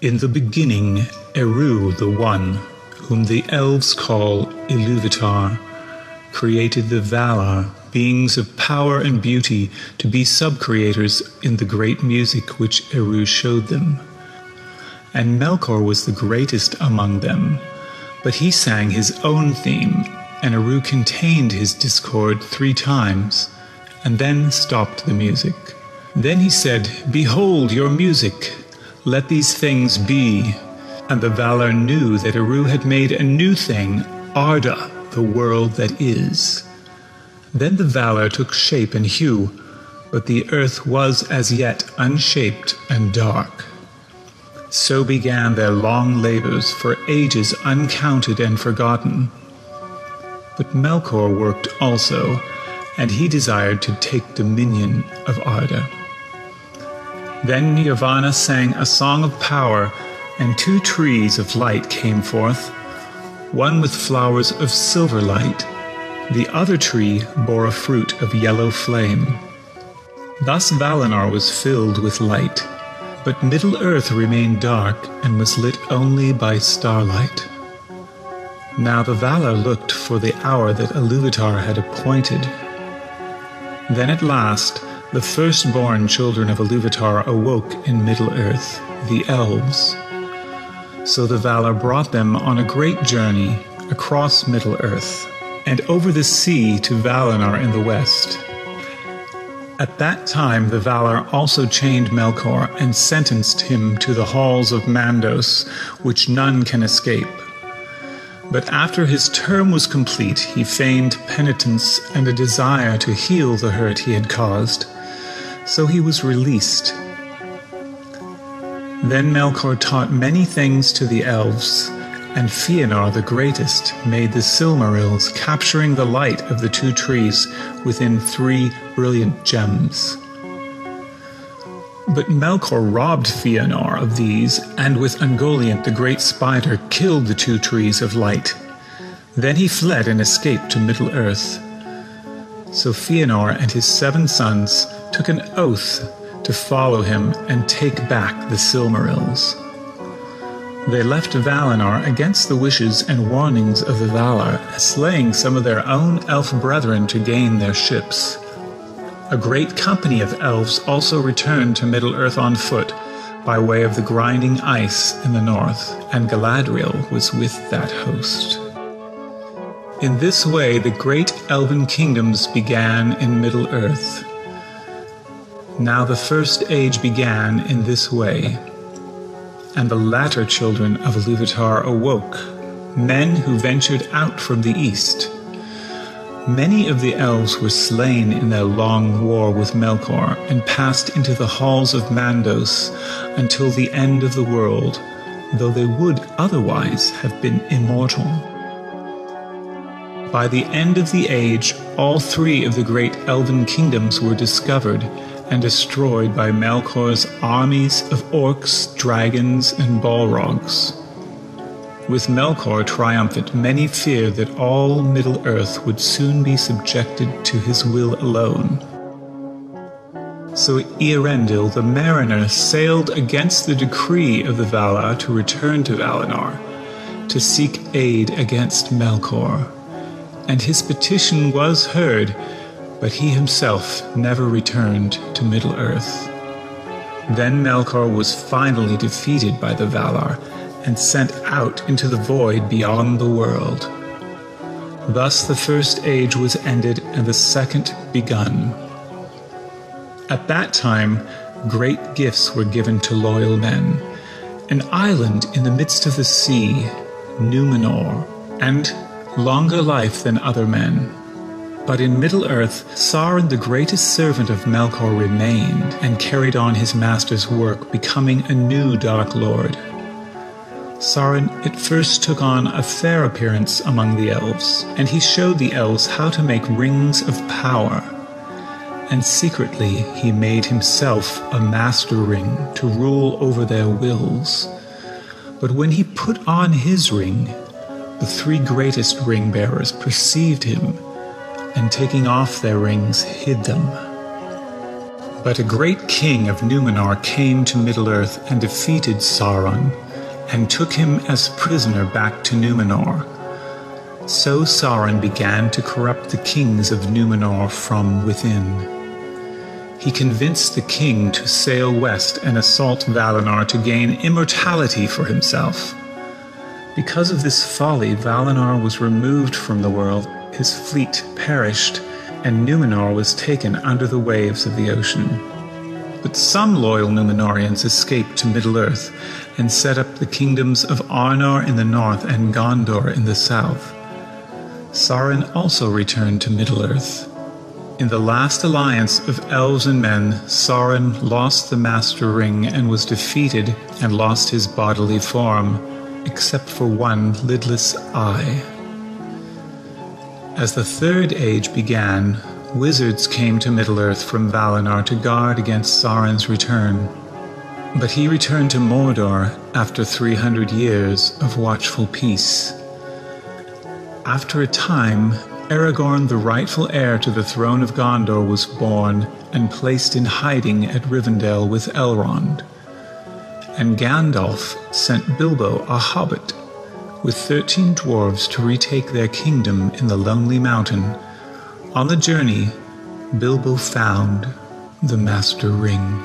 In the beginning, Eru, the One, whom the elves call Iluvatar, created the Valar, beings of power and beauty, to be sub-creators in the great music which Eru showed them. And Melkor was the greatest among them, but he sang his own theme, and Eru contained his discord three times, and then stopped the music. Then he said, Behold your music, let these things be. And the Valar knew that Eru had made a new thing, Arda, the world that is. Then the Valar took shape and hue, but the earth was as yet unshaped and dark. So began their long labors for ages uncounted and forgotten. But Melkor worked also, and he desired to take dominion of Arda. Then Yavanna sang a song of power, and two trees of light came forth, one with flowers of silver light, the other tree bore a fruit of yellow flame. Thus Valinor was filled with light, but Middle-earth remained dark and was lit only by starlight. Now the Valar looked for the hour that Iluvatar had appointed. Then at last the firstborn children of Iluvatar awoke in Middle-earth, the elves. So the Valar brought them on a great journey across Middle-earth and over the sea to Valinor in the west. At that time the Valar also chained Melkor and sentenced him to the halls of Mandos, which none can escape. But after his term was complete, he feigned penitence and a desire to heal the hurt he had caused so he was released. Then Melkor taught many things to the elves, and Fëanor the greatest made the Silmarils, capturing the light of the two trees within three brilliant gems. But Melkor robbed Fëanor of these, and with Ungoliant the great spider killed the two trees of light. Then he fled and escaped to Middle-earth. So Fëanor and his seven sons took an oath to follow him and take back the Silmarils. They left Valinor against the wishes and warnings of the Valar, slaying some of their own elf brethren to gain their ships. A great company of elves also returned to Middle-earth on foot, by way of the grinding ice in the north, and Galadriel was with that host. In this way the great elven kingdoms began in Middle-earth, now the first age began in this way, and the latter children of Iluvatar awoke, men who ventured out from the east. Many of the elves were slain in their long war with Melkor and passed into the halls of Mandos until the end of the world, though they would otherwise have been immortal. By the end of the age, all three of the great elven kingdoms were discovered and destroyed by Melkor's armies of orcs, dragons, and balrogs. With Melkor triumphant, many feared that all Middle-earth would soon be subjected to his will alone. So Eärendil the mariner sailed against the decree of the Valar to return to Valinor, to seek aid against Melkor. And his petition was heard, but he himself never returned to Middle-earth. Then Melkor was finally defeated by the Valar and sent out into the void beyond the world. Thus the first age was ended and the second begun. At that time, great gifts were given to loyal men. An island in the midst of the sea, Numenor, and longer life than other men. But in Middle-earth, Sauron the greatest servant of Melkor remained and carried on his master's work, becoming a new Dark Lord. Sauron at first took on a fair appearance among the elves, and he showed the elves how to make rings of power. And secretly he made himself a master ring to rule over their wills. But when he put on his ring, the three greatest ring bearers perceived him and taking off their rings hid them. But a great king of Numenor came to Middle-earth and defeated Sauron, and took him as prisoner back to Numenor. So Sauron began to corrupt the kings of Numenor from within. He convinced the king to sail west and assault Valinor to gain immortality for himself. Because of this folly, Valinor was removed from the world, his fleet perished, and Numenor was taken under the waves of the ocean. But some loyal Numenorians escaped to Middle-earth and set up the kingdoms of Arnor in the north and Gondor in the south. Sauron also returned to Middle-earth. In the last alliance of elves and men, Sauron lost the Master Ring and was defeated and lost his bodily form, except for one lidless eye. As the Third Age began, wizards came to Middle-earth from Valinor to guard against Sauron's return. But he returned to Mordor after 300 years of watchful peace. After a time, Aragorn, the rightful heir to the throne of Gondor, was born and placed in hiding at Rivendell with Elrond. And Gandalf sent Bilbo, a hobbit, with thirteen dwarves to retake their kingdom in the Lonely Mountain. On the journey, Bilbo found the Master Ring.